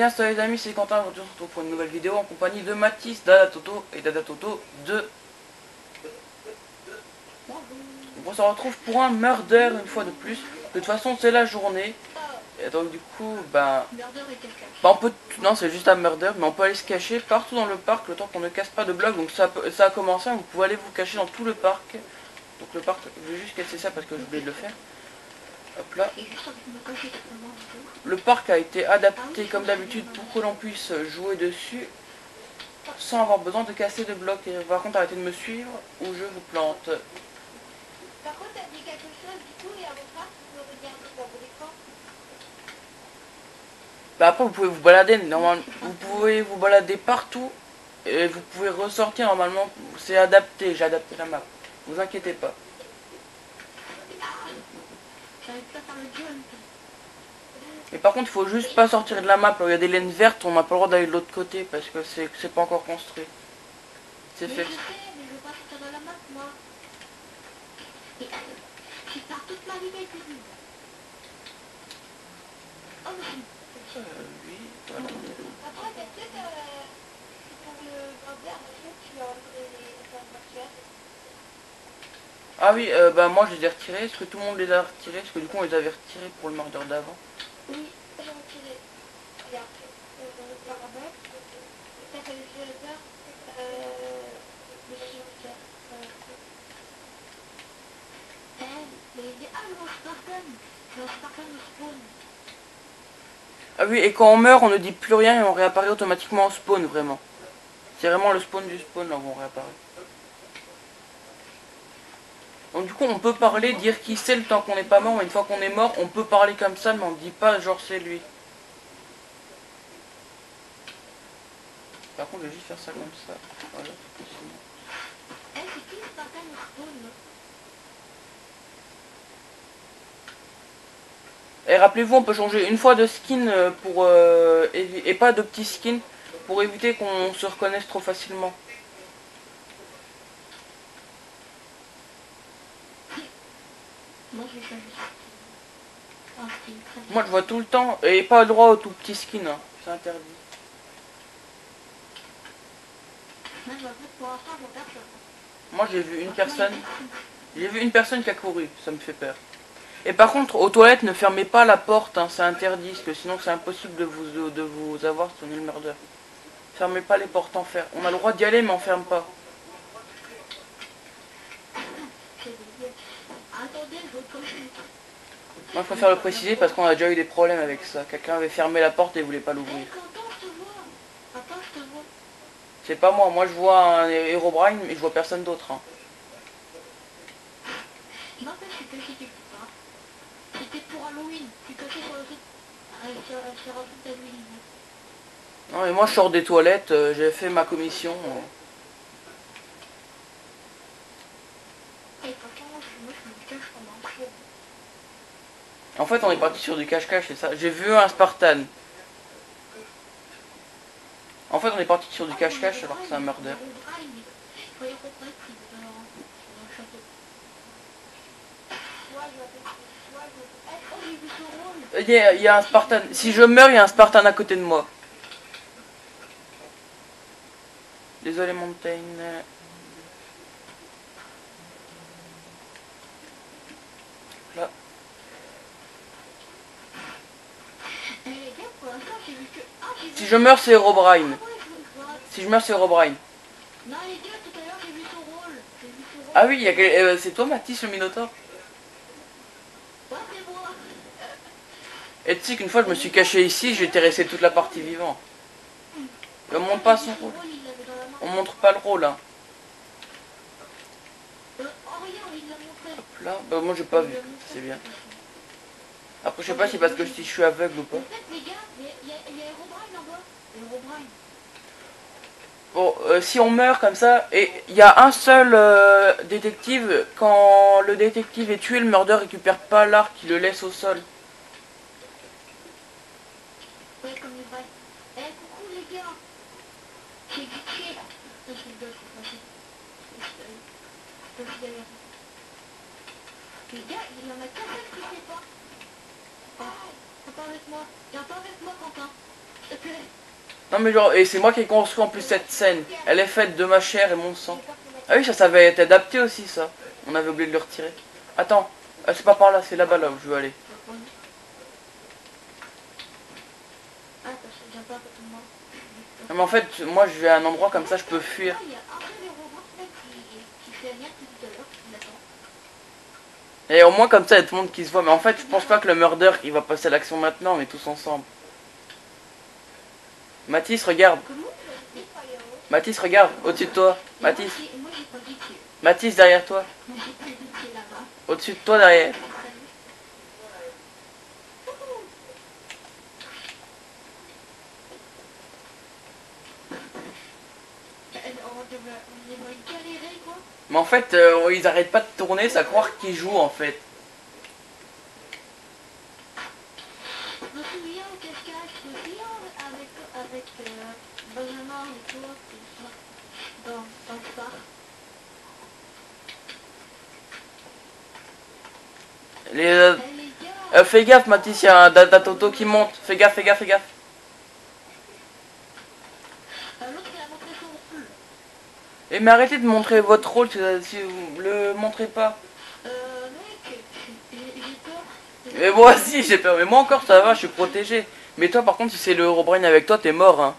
bien salut les amis, c'est Quentin, je vous retrouve pour une nouvelle vidéo en compagnie de Mathis, Dada Toto et Dada Toto 2. On se retrouve pour un murder une fois de plus. De toute façon c'est la journée. Et donc du coup, ben... Quelqu'un. ben, on peut... Non c'est juste un murder, mais on peut aller se cacher partout dans le parc le temps qu'on ne casse pas de blocs. Donc ça, peut- ça a commencé, vous pouvez aller vous cacher dans tout le parc. Donc le parc, je vais juste casser ça parce que j'ai oublié de le faire. Hop là. Tout. Le parc a été adapté comme d'habitude pour que l'on puisse jouer dessus sans avoir besoin de casser de blocs. Et par contre, arrêtez de me suivre ou je vous plante. Par contre, t'as dit quelque chose du coup et à votre part, vous dans vos écrans Bah après, vous pouvez vous balader. Normalement, vous pouvez vous balader partout et vous pouvez ressortir normalement. C'est adapté. J'ai adapté la map. Vous inquiétez pas. J'arrive pas à faire le jump. Mais par contre, il faut juste pas sortir de la map. Il y a des laines vertes, on n'a pas le droit d'aller de l'autre côté parce que c'est c'est pas encore construit. C'est fait. Après, peut-être, pour le tu as enlevé les armes martiales. Ah oui, euh, bah moi je les ai retirés. Est-ce que tout le monde les a retirés Parce que du coup on les avait retirés pour le murder d'avant. Oui, j'ai retiré. Regarde, euh, dans le paramètre, t'as fait le gélateur, euh, le euh, Eh, mais il dit, ah, Spartan, Spartan me spawn. Ah oui, et quand on meurt, on ne dit plus rien et on réapparaît automatiquement au spawn, vraiment. C'est vraiment le spawn du spawn là où on réapparaît. Donc du coup, on peut parler, dire qui c'est le temps qu'on n'est pas mort, mais une fois qu'on est mort, on peut parler comme ça, mais on dit pas genre c'est lui. Par contre, je vais juste faire ça comme ça. Sinon- Eh, Et rappelez-vous, on peut changer une fois de skin euh, pour euh, et pas de petits skins pour éviter qu'on se reconnaisse trop facilement. Moi, je vois tout le temps et pas le droit aux tout petits skins. hein. C'est interdit. Moi, j'ai vu une personne. J'ai vu une personne qui a couru. Ça me fait peur. Et par contre, aux toilettes, ne fermez pas la porte. hein, c'est interdit, parce que sinon, c'est impossible de vous de, vous avoir si on est le. Fermez pas les portes en fer. On a le droit d'y aller, mais on ferme pas. C'est débile. Attendez, je veux comme Moi, je préfère le préciser parce qu'on a déjà eu des problèmes avec ça. Quelqu'un avait fermé la porte et voulait pas l'ouvrir. C'est pas moi. Moi, je vois un Herobrine, mais je vois personne d'autre. hein. Euh. Non, et moi, je sors des toilettes. euh, j'ai fait ma commission. euh. Et franchement, moi, je moi, je me cache comme un fou. En fait, on est parti sur du cache-cache, c'est ça. J'ai vu un Spartan. En fait, on est parti sur du cache-cache alors que c'est un murder. Il y a un Spartan. Si je meurs, il y a un Spartan à côté de moi. Désolé, Montaigne. Là. Eh, les gars, pour l'instant, j'ai vu que... Ah, j'ai vu... Si je meurs, c'est Herobrine. Si je meurs, c'est Herobrine. Non, les gars, tout à l'heure, j'ai vu son rôle. J'ai vu son rôle. Ah oui, quel- euh, c'est toi, Mathis, le Minotaur Ouais, c'est moi. Et tu sais qu'une fois, je me suis caché ici, j'étais resté toute la partie vivant. Et on montre pas son rôle. On montre pas le rôle, hein. Euh, oh. Hop Là, bah, moi j'ai pas vu, c'est bien. Après, je sais pas si parce que si je suis aveugle ou pas. En fait, les gars, il y a- il y a il y a Herobrine en Bon, euh, si on meurt comme ça, et il y a un seul euh, détective, quand le détective est tué, le murder récupère pas l'arc, il le laisse au sol. Ouais, comme les vrais. Eh, coucou les gars. J'ai glitché. Ça, c'est le gars, c'est passé. Je suis derrière. Les gars, il y en a qu'un seul qui sait pas. Viens pas avec moi. Viens pas avec moi, Quentin. Non mais genre, et c'est moi qui ai construit en plus cette scène. Elle est faite de ma chair et mon sang. Ah oui, ça, ça avait été adapté aussi, ça. On avait oublié de le retirer. Attends, ah, c'est pas par là, c'est là-bas là où je veux aller. Non, mais en fait, moi je vais à un endroit comme ça, je peux fuir. Et au moins comme ça, il y a tout le monde qui se voit. Mais en fait, je pense pas que le murder, il va passer à l'action maintenant, mais tous ensemble. Mathis, regarde. Mathis, regarde, au-dessus de toi. Mathis. Mathis, derrière toi. Au-dessus de toi, derrière. Mais en fait, euh, ils arrêtent pas de tourner, ça croire qu'ils jouent en fait. Je me souviens au cache-cache, je me souviens avec, avec euh, Benjamin et toi, tout ça, dans, dans le parc. Les, euh, Eh les gars, euh, fais gaffe, Mathis, il y a un data toto qui monte. Fais gaffe, fais gaffe, fais gaffe. euh. Et mais arrêtez de montrer votre rôle si, vous le montrez pas. Euh, mec, j'ai j'ai peur. Mais moi aussi, j'ai peur. Mais moi encore, ça va, je suis protégé. Mais toi, par contre, si c'est le Herobrine avec toi, t'es mort. Hein.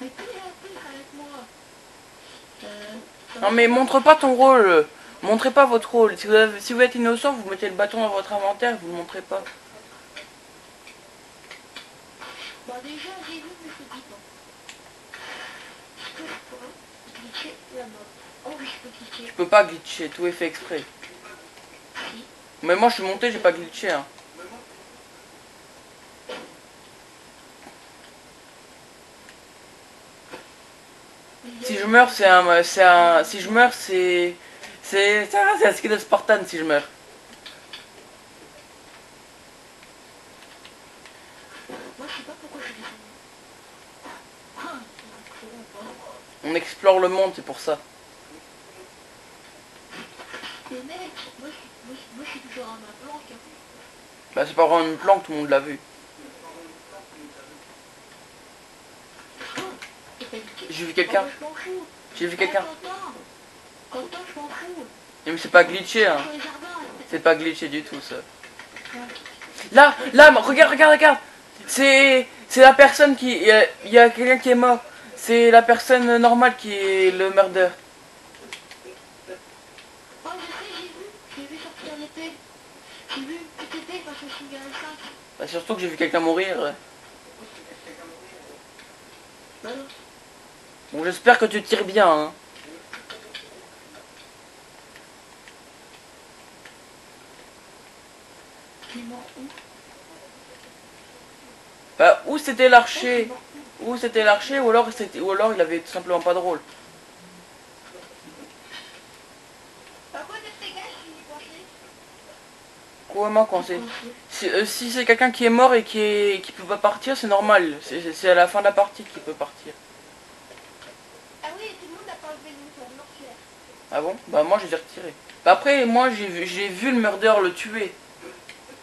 Mais qui est plus avec moi? Euh, Non mais montre pas ton rôle. Montrez pas votre rôle. Si vous, avez- si vous êtes innocent, vous mettez le bâton dans votre inventaire, vous le montrez pas. Bon déjà j'ai vu je glitcher là-bas Oh oui je peux glitcher. Peux pas glitcher, tout est fait exprès. Mais moi je suis monté, j'ai pas glitché. Hein. Si je meurs, c'est un, c'est un, si je meurs, c'est, c'est, un skill de Spartan si je meurs. On explore le monde, c'est pour ça. Mais mec, moi je, suis- moi, moi, je suis toujours à ma planque. Hein. Bah c'est pas vraiment une planque, tout le monde l'a vu. Glitché. J'ai vu quelqu'un. Oh. J'ai vu quelqu'un. Quentin, je m'en. Mais c'est pas glitché, hein. C'est pas glitché du tout, ça. Là, là, regarde, regarde, regarde. C'est, c'est la personne qui, il y a, quelqu'un qui est mort. C'est la personne normale qui est le murder. Je sais, j'ai vu. J'ai vu sortir l'épée. J'ai vu une petite épée quand je suis vers le 5. Bah, surtout que j'ai vu quelqu'un mourir. Bon, j'espère que tu tires bien. Hein. Il est mort où Où c'était l'archer Où c'était l'archer ou alors c'était, ou alors il avait tout simplement pas de rôle. Comment Si, euh, si c'est quelqu'un qui est mort et qui, est, qui peut pas partir, c'est normal. C'est, c'est- c'est à la fin de la partie qu'il peut partir. Ah oui, tout le monde n'a pas enlevé le mortuaire. Ah bon? Bah moi je les ai retirés. Bah après moi j'ai vu, j'ai vu le murder le tuer.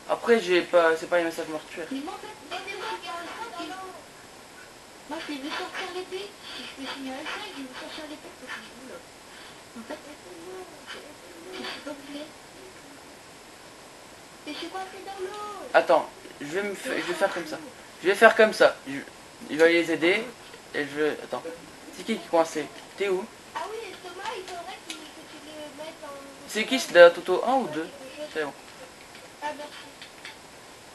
Après j'ai pas c'est pas les messages mortuaires. Mais moi, en fait, donnez-moi le garde 5 et là. Moi, je vais sortir l'épée. Si je fais signer à 5, je vais lui sortir l'épée parce que je. En fait, je suis pas obligé. Je suis coincé dans l'eau. Attends, je vais me je vais faire comme ça. Je vais faire comme ça. Je, je vais les aider et je vais. Attends. C'est qui qui est coincé T'es où? Ah oui, Thomas, il faudrait que, que tu le mettes en... C'est qui C'est la Toto? 1 ou 2 C'est bon. Ah, merci.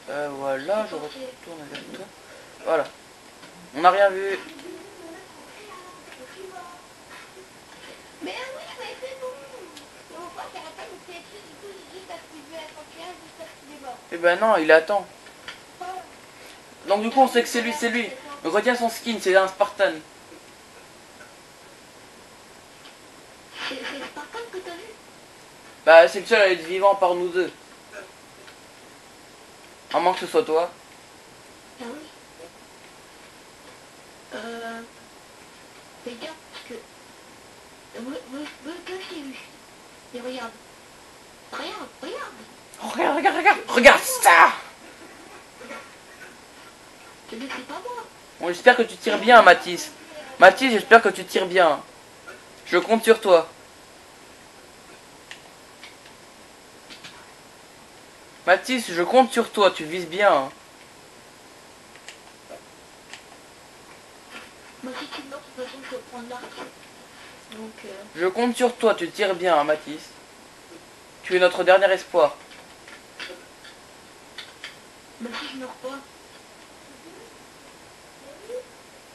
Euh, voilà, je retourne avec toi. Voilà. On n'a rien vu. Mais mais. Eh ben non, il attend. Donc du coup on sait que c'est lui, c'est lui. Retiens son skin, c'est un Spartan. Bah c'est le seul à être vivant par nous deux. À moins que ce soit toi. Ah. Euh... Parce que... Je. Et regarde. Regarde, regarde. Oh, regarde, regarde, regarde Regarde ça pas moi. Bon, j'espère que tu tires bien, Mathis. Mathis, j'espère que tu tires bien. Je compte sur toi. Mathis, je compte sur toi, tu vises bien. Moi, si tu meurs, de toute façon, je vais prendre l'arc. Donc, euh, Je compte sur toi, tu tires bien, hein, Mathis. Tu es notre dernier espoir. si je meurs pas.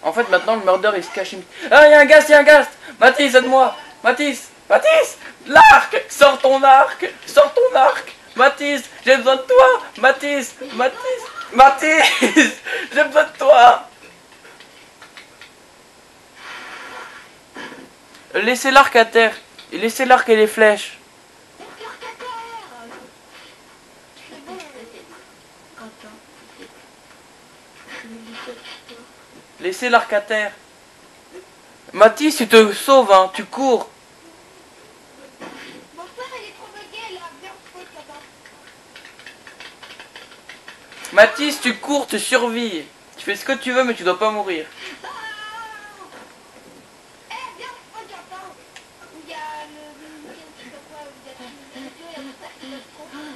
En fait, maintenant, le murder, il se cache. une- Ah, il y a un gast, il y a un gast Mathis, aide-moi Mathis Mathis L'arc Sors ton arc Sors ton arc Mathis, j'ai besoin de toi Mathis Mathis Mathis J'ai besoin de toi Laissez l'arc à terre. Laissez l'arc et les flèches. Laissez l'arc à terre. Mathis, tu te sauves, hein. Tu cours. Mathis, tu cours, tu survis. Tu fais ce que tu veux, mais tu dois pas mourir.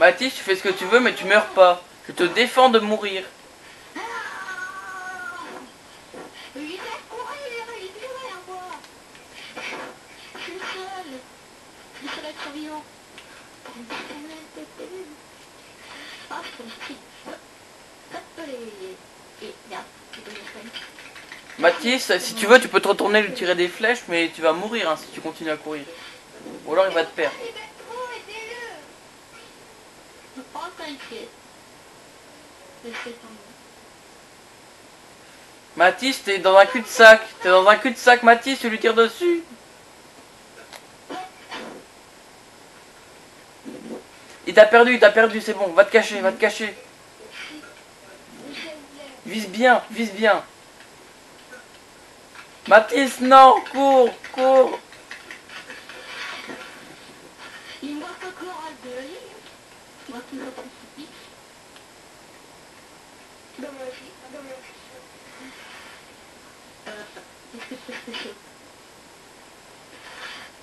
Mathis, tu fais ce que tu veux, mais tu meurs pas. Je te défends de mourir. Mathis, si tu veux, tu peux te retourner lui tirer des flèches, mais tu vas mourir hein, si tu continues à courir. Ou alors il va te perdre. Il m'aide trop, aidez-le Oh, Mathis, t'es dans un cul-de-sac. T'es dans un cul-de-sac, Mathis, tu lui tires dessus. Il t'a perdu, il t'a perdu, c'est bon. Va te cacher, va te cacher. Vise bien, vise bien. Mathis, non, cours, cours. Il me manque encore un de ligne. Moi qui me prends ici. Donne-moi aussi, donne-moi aussi. Euh, qu'est-ce que c'est que ça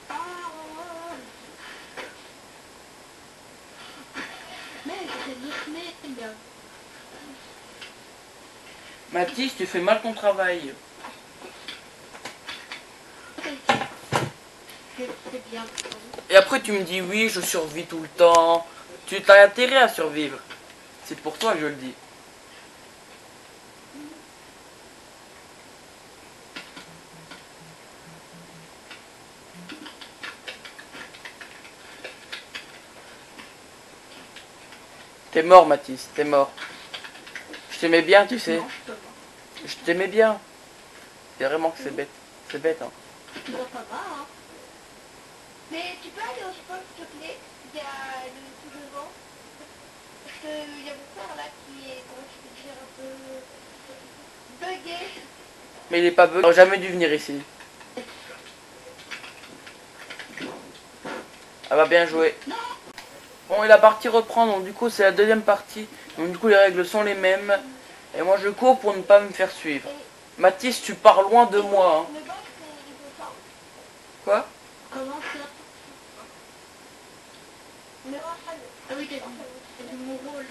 Ah, oh, oh. Mais c'est deux semaines, bien. Mathis, tu fais mal ton travail. Et après tu me dis oui, je survis tout le temps. Tu as intérêt à survivre. C'est pour toi que je le dis. T'es mort Mathis, t'es mort. Je t'aimais bien, tu sais. Je t'aimais bien. C'est vraiment que c'est bête. C'est bête, hein. Pas mal, hein. Mais tu peux aller au spot, s'il te plaît? Il y a le tout devant. Parce qu'il y a mon frère là qui est, comment je peux dire, un peu bugué. Mais il est pas bug. J'aurais jamais dû venir ici. Elle va bien jouer. Bon, et la partie reprend, donc du coup, c'est la deuxième partie. Donc du coup, les règles sont les mêmes. Et moi, je cours pour ne pas me faire suivre. Mathis, tu pars loin de moi. hein. Quoi? Comment ça? Mais Ah oui, t'as dit, t'as vu mon rôle.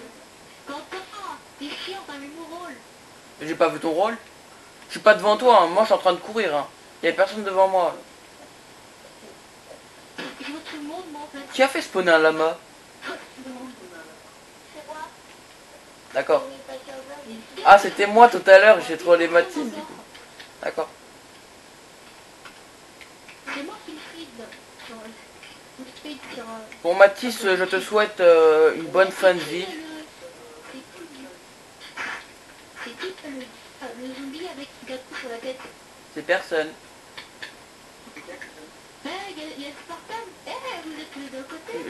Quentin, t'es chiant, t'as vu mon rôle. J'ai pas vu ton rôle. Je suis pas devant toi, hein. moi je suis en train de courir. Hein. A personne devant moi. Je vois tout le monde, moi, en fait. Qui a fait spawner un lama? D'accord. Ah, c'était moi tout à l'heure, j'ai trollé coup. D'accord. Sur. euh, Bon, Mathis, je te souhaite euh, une bonne fin de vie. C'est C'est personne.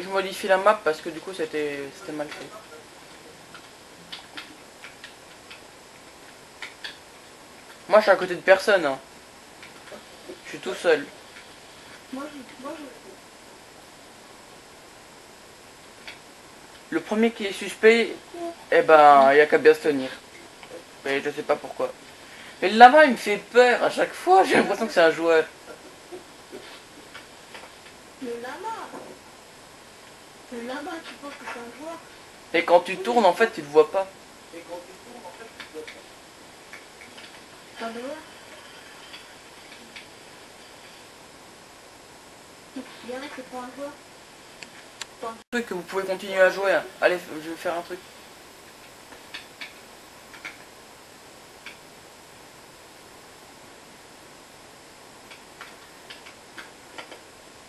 Je modifie la map parce que du coup c'était mal fait. Moi je suis à côté de personne. hein. Je suis tout seul. Le premier qui est suspect, eh ben, il y a qu'à bien se tenir. Mais je sais pas pourquoi. Mais le lama il me fait peur à chaque fois, j'ai l'impression que c'est un joueur. Le lama. Le lama, tu penses que c'est un joueur? Et quand tu tournes en fait tu le vois pas. Un joueur Il y en a qui font un joueur. truc que vous pouvez continuer à jouer. Allez, je vais faire un truc.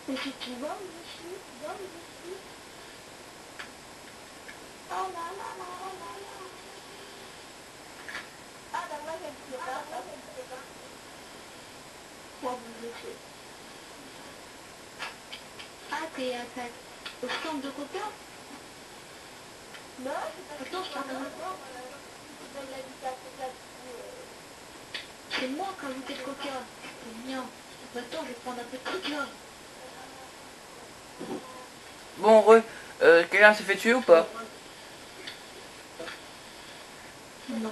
Si tu vas dessus, va dessus. Oh là là là là là là. Ah bah moi je ne sais pas, moi je ne sais pas. Moi vous le faites. Ah t'es à ta... au stand de copain Non, c'est pas Attends, je parle de C'est moi qui ai ajouté le coca. C'est bien. Attends, je vais prendre un peu de truc là. Bon, re, euh, quelqu'un s'est fait tuer ou pas? Non.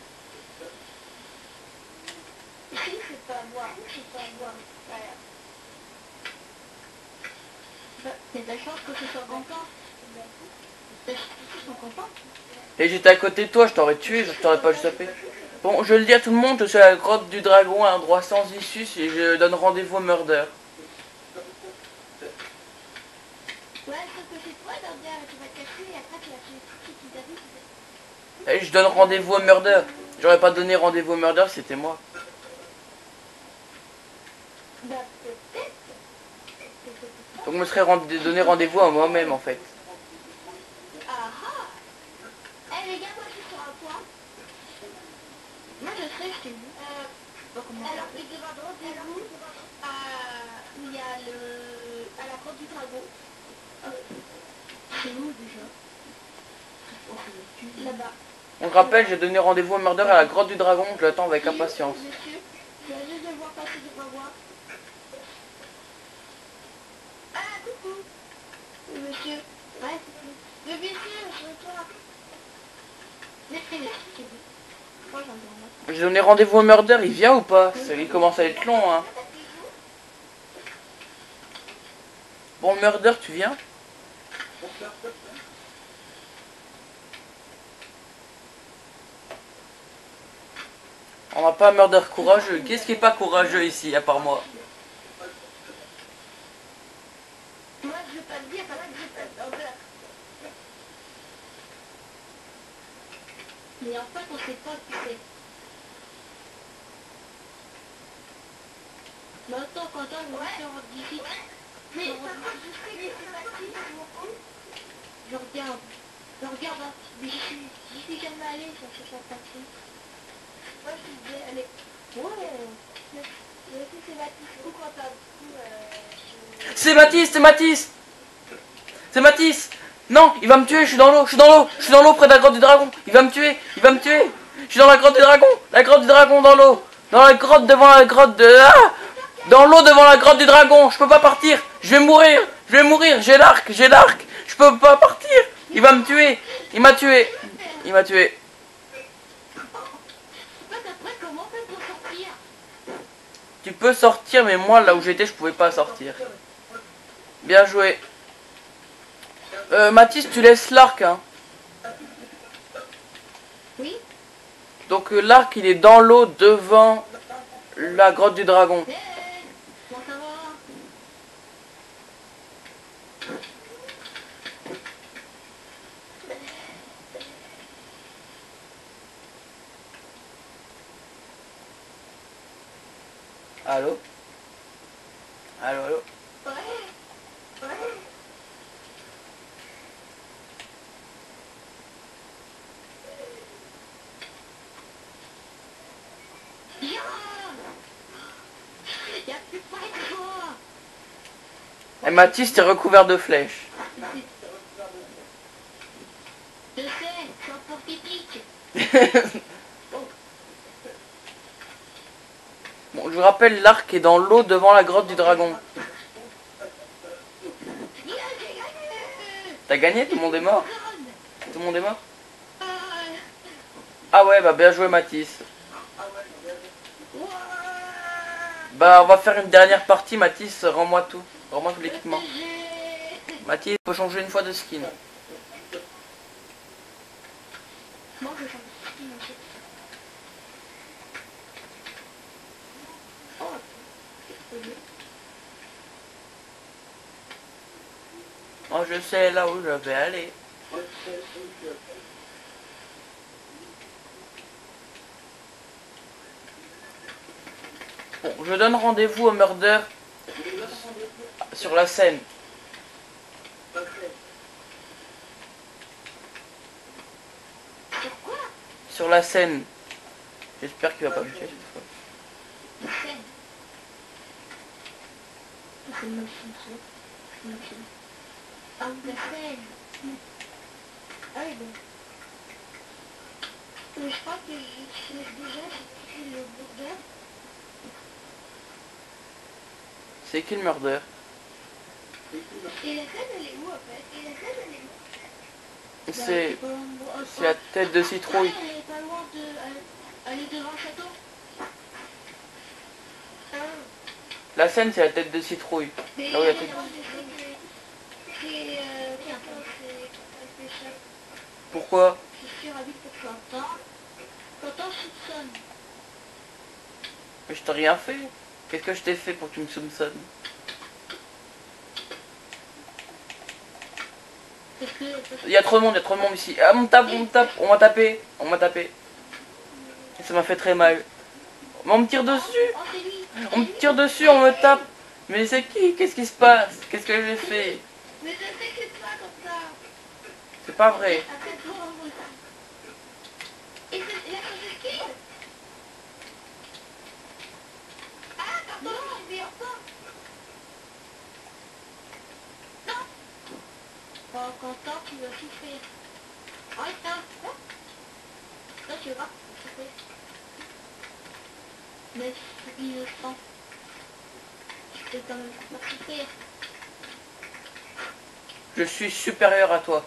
Bah, c'est de la chance que content. Et j'étais à côté de toi, je t'aurais tué, je t'aurais pas tapé. Bon, je le dis à tout le monde, je suis à la grotte du dragon, à un endroit sans issue, et je donne rendez-vous au murder. Ouais, sauf que c'est toi, Dordia, tu vas te cacher et après tu vas tuer tout ce qui t'a vu. Et je donne rendez-vous au murder. J'aurais pas donné rendez-vous au murder, c'était moi. Donc je me serais rend- donné rendez-vous à moi-même en fait. Ah ah Eh les gars, moi je suis sur un point. Moi je sais, je t'ai vu. alors, il devra rendez-vous à... où il y a le... à la porte du dragon. C'est où déjà Là-bas. On te rappelle, j'ai donné rendez-vous au murder à la grotte du dragon, je l'attends avec impatience. Monsieur, je viens juste de le voir passer devant moi. Ah, coucou Oui, Monsieur. Ouais, rendez-vous au murder, il vient ou pas? Ça il commence à être long hein. Bon murder, tu viens? On n'a pas murder courageux. Qu'est-ce qui est pas courageux ici, à part Moi, je veux pas le dire parce que j'ai pas d'odeur. Mais en fait, on sait pas qui c'est. Mais attends, quand on va se rendre d'ici, mais je c'est je. Je regarde, je regarde, hein. mais j'y suis, j'y suis jamais allé, fait facile. Moi, je suis déjà allé. Ouais, c'est Baptiste, ou quand t'as coup, euh, C'est Mathis, c'est Mathis C'est Mathis Non, il va me tuer, je suis dans l'eau, je suis dans l'eau, je suis dans l'eau près de la grotte du dragon. Il va me tuer, il va me tuer. Je suis dans la grotte du dragon, la grotte du dragon dans l'eau. Dans la grotte devant la grotte de... Ah dans l'eau devant la grotte du dragon, je peux pas partir. Je vais mourir, je vais mourir, j'ai l'arc, j'ai l'arc. Je peux pas partir. Il va me tuer, il m'a tué. Il m'a tué. Tu peux sortir, mais moi, là où j'étais, je pouvais pas sortir. Bien joué. Euh, Mathis, tu laisses l'arc, hein. Oui Donc euh, l'arc, il est dans l'eau devant la grotte du dragon. Allô? Allô, allô Ouais Ouais Et Mathis, t'es recouvert de flèches. Je. Bon, je vous rappelle, l'arc est dans l'eau devant la grotte du dragon. T'as gagné Tout le monde est mort. Tout le monde est mort Ah, ouais, bah bien joué Mathis. Bah on va faire une dernière partie, Mathis, rends-moi tout. Tout l'équipement. Mathis, faut changer une fois de skin. Moi, je change. Oh. Moi je sais là où je vais aller. Bon, je donne rendez-vous au murder sur la scène. Sur la scène. J'espère qu'il va pas me tuer cette fois. Mais je crois que je déjà le burger. C'est qui le murder? C'est la tête de citrouille. Ah, elle est pas loin de... Elle, elle est devant le château? La scène c'est la tête de citrouille. Ah oui, la tête. euh. Pourquoi? Je suis ravie pour Quentin. Quentin soupçonne. Mais je t'ai rien fait. Qu'est-ce que je t'ai fait pour que tu me soupçonnes Parce que... Parce Il y a trop de monde, il y a trop de monde ici. Ah, on me tape, on me tape, on m'a tapé, on m'a tapé. Ça m'a fait très mal. Mais on me tire dessus, on me tire dessus, on me tape. Mais c'est qui? Qu'est-ce qui se passe? Qu'est-ce que j'ai fait? Mais je sais que c'est pas comme ça. C'est pas vrai. Après, pour un mot. Et c'est- il a changé de skin Ah, pardon, je vais en pas. Non Bon, Quentin, tu vas souffrir. Arrête ça tu vas voir, tu vas souffrir. Mais c'est innocent. Tu peux quand même pas. Je suis supérieur à toi.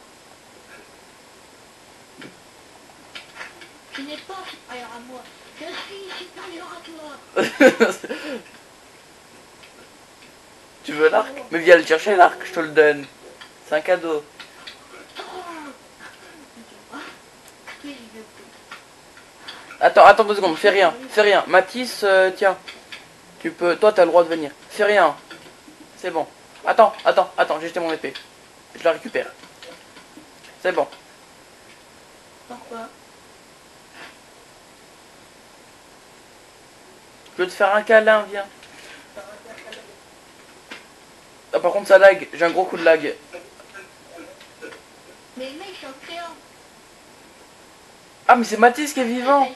Tu n'es pas supérieur à moi. Je suis supérieur à toi. tu veux l'arc? Mais viens le chercher l'arc, je te le donne. C'est un cadeau. Attends, attends deux secondes, fais rien, fais rien. Mathis, euh, tiens. Tu peux, toi t'as le droit de venir. Fais rien. C'est bon. Attends, attends, attends, j'ai jeté mon épée. Je la récupère. C'est bon. Pourquoi? Je veux te faire un câlin, viens. Ah, par contre ça lag, j'ai un gros coup de lag. Mais mec, je suis en créant. Ah mais c'est Mathis qui est vivant